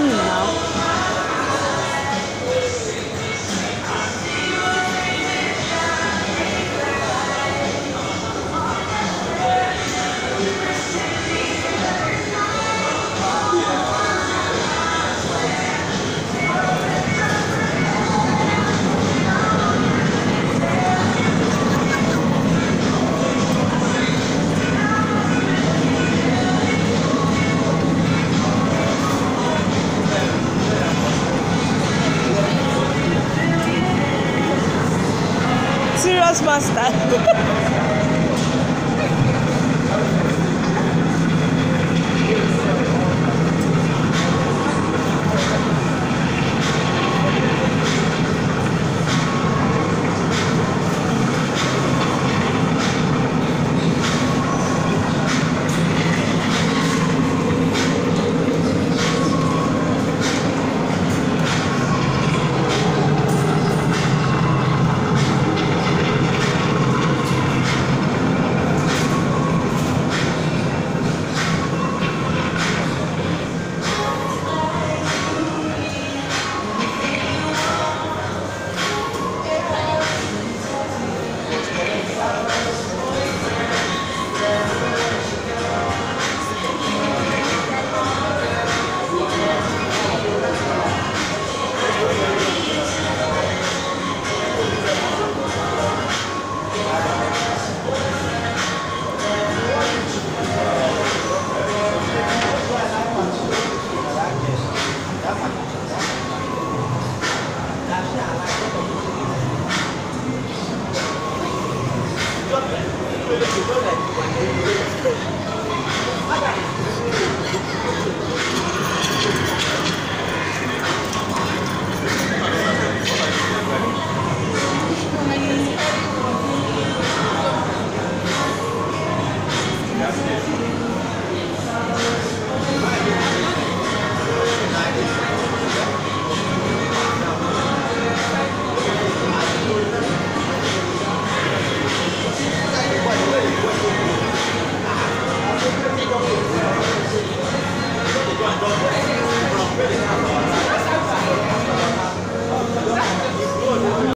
long mas-mas Gracias.